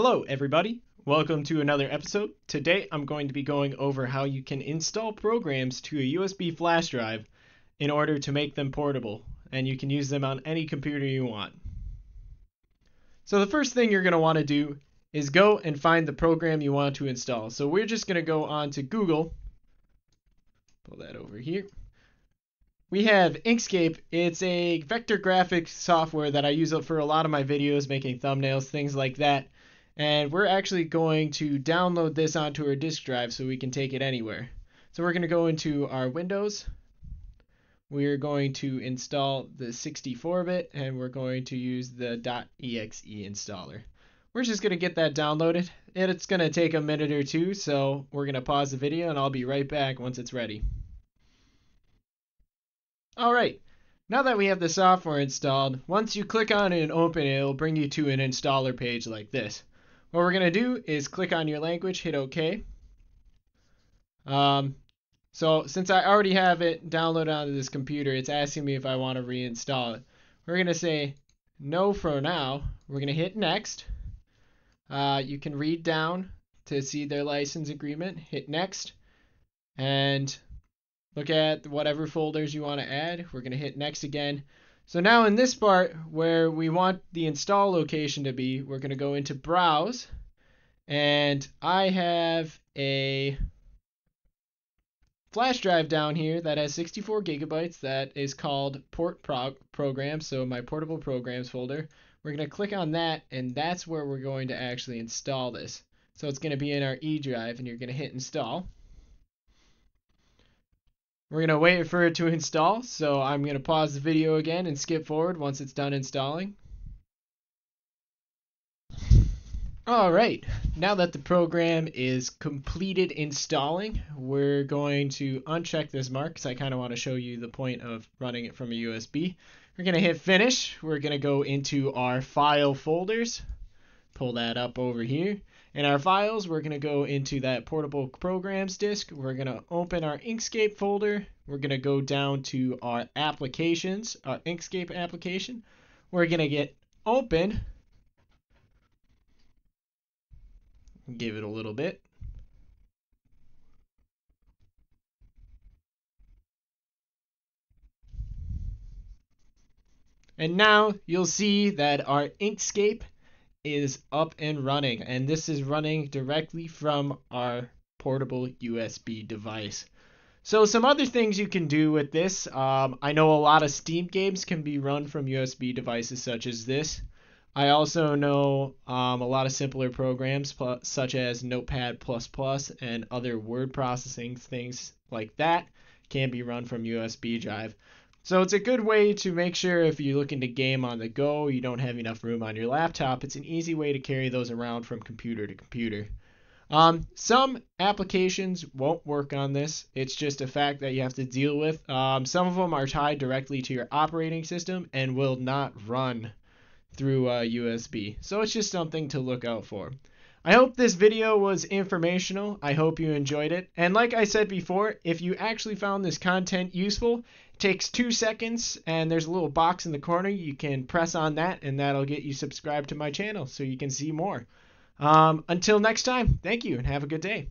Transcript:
Hello, everybody. Welcome to another episode. Today I'm going to be going over how you can install programs to a USB flash drive in order to make them portable, and you can use them on any computer you want. So the first thing you're going to want to do is go and find the program you want to install. So we're just going to go on to Google. Pull that over here. We have Inkscape. It's a vector graphics software that I use for a lot of my videos, making thumbnails, things like that. And we're actually going to download this onto our disk drive so we can take it anywhere. So we're going to go into our Windows. We're going to install the 64-bit and we're going to use the .exe installer. We're just going to get that downloaded. And it's going to take a minute or two, so we're going to pause the video and I'll be right back once it's ready. Alright, now that we have the software installed, once you click on it and open it, it'll bring you to an installer page like this. What we're going to do is click on your language, hit OK. Um, so since I already have it downloaded onto this computer, it's asking me if I want to reinstall it. We're going to say no for now. We're going to hit next. Uh, you can read down to see their license agreement. Hit next. And look at whatever folders you want to add. We're going to hit next again. So now in this part where we want the install location to be, we're going to go into browse and I have a flash drive down here that has 64 gigabytes that is called port prog program, so my portable programs folder. We're going to click on that and that's where we're going to actually install this. So it's going to be in our E drive and you're going to hit install. We're going to wait for it to install, so I'm going to pause the video again and skip forward once it's done installing. Alright, now that the program is completed installing, we're going to uncheck this mark because I kind of want to show you the point of running it from a USB. We're going to hit finish. We're going to go into our file folders, pull that up over here. In our files, we're going to go into that portable programs disk. We're going to open our Inkscape folder. We're going to go down to our applications, our Inkscape application. We're going to get open. Give it a little bit. And now you'll see that our Inkscape is up and running and this is running directly from our portable USB device. So some other things you can do with this, um, I know a lot of Steam games can be run from USB devices such as this. I also know um, a lot of simpler programs such as Notepad++ and other word processing things like that can be run from USB drive. So it's a good way to make sure if you're looking to game on the go, you don't have enough room on your laptop. It's an easy way to carry those around from computer to computer. Um, some applications won't work on this. It's just a fact that you have to deal with. Um, some of them are tied directly to your operating system and will not run through uh, USB. So it's just something to look out for. I hope this video was informational. I hope you enjoyed it. And like I said before, if you actually found this content useful, it takes two seconds and there's a little box in the corner. You can press on that and that'll get you subscribed to my channel so you can see more. Um, until next time, thank you and have a good day.